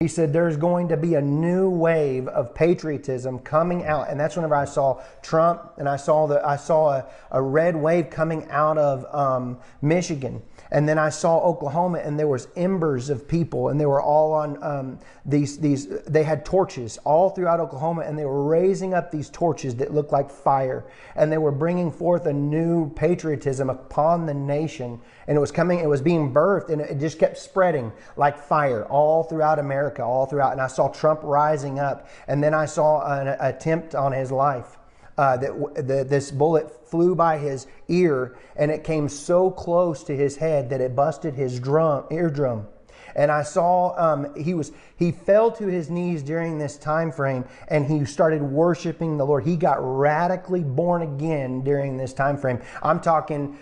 He said there's going to be a new wave of patriotism coming out, and that's whenever I saw Trump and I saw the I saw a, a red wave coming out of um, Michigan, and then I saw Oklahoma, and there was embers of people, and they were all on um, these these. They had torches all throughout Oklahoma, and they were raising up these torches that looked like fire, and they were bringing forth a new patriotism upon the nation, and it was coming. It was being birthed, and it just kept spreading like fire all throughout America America all throughout. And I saw Trump rising up, and then I saw an attempt on his life. Uh, that the, this bullet flew by his ear, and it came so close to his head that it busted his drum eardrum. And I saw um, he was he fell to his knees during this time frame, and he started worshiping the Lord. He got radically born again during this time frame. I'm talking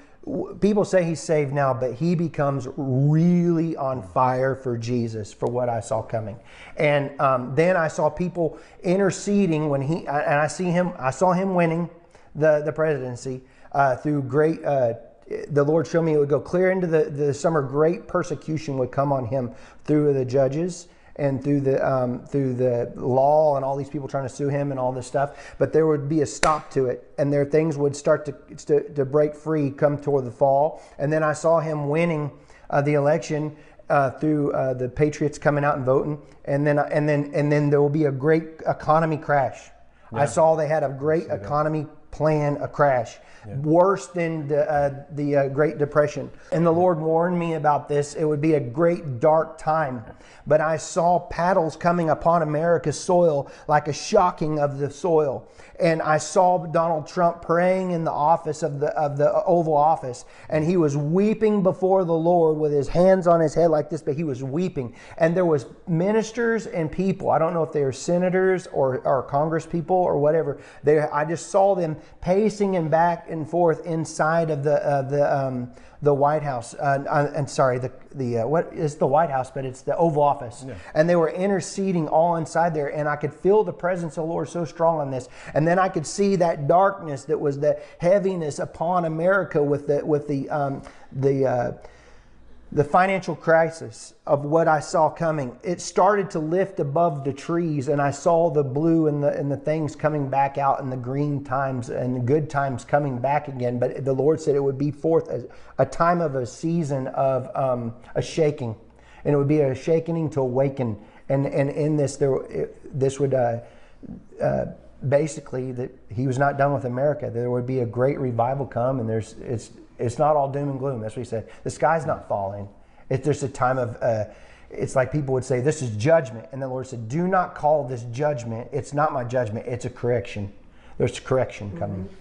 people say he's saved now, but he becomes really on fire for Jesus for what I saw coming. And um, then I saw people interceding when he, and I see him, I saw him winning the, the presidency uh, through great, uh, the Lord showed me it would go clear into the, the summer, great persecution would come on him through the judges and through the um, through the law and all these people trying to sue him and all this stuff. But there would be a stop to it, and there things would start to to, to break free come toward the fall. And then I saw him winning uh, the election. Uh, through uh, the Patriots coming out and voting, and then and then and then there will be a great economy crash. Yeah. I saw they had a great economy plan a crash, yeah. worse than the, uh, the uh, Great Depression. And the Lord warned me about this. It would be a great dark time. But I saw paddles coming upon America's soil like a shocking of the soil. And I saw Donald Trump praying in the office of the, of the Oval Office. And he was weeping before the Lord with his hands on his head like this, but he was weeping. And there was ministers and people. I don't know if they were senators or, or Congress people or whatever. They, I just saw them pacing and back and forth inside of the the um, the White House. Uh, uh, and sorry, the the uh, what is the White House, but it's the Oval Office. Yeah. And they were interceding all inside there, and I could feel the presence of the Lord so strong on this. And then I could see that darkness that was the heaviness upon America with the with the um, the uh, the financial crisis of what I saw coming, it started to lift above the trees, and I saw the blue and the and the things coming back out, and the green times and the good times coming back again. But the Lord said it would be forth a, a time of a season of um, a shaking, and it would be a shaking to awaken. And and in this, there it, this would. Uh, uh, basically, that he was not done with America. There would be a great revival come, and there's it's it's not all doom and gloom. That's what he said. The sky's not falling. It's just a time of, uh, it's like people would say, this is judgment. And the Lord said, do not call this judgment. It's not my judgment. It's a correction. There's a correction coming. Mm-hmm.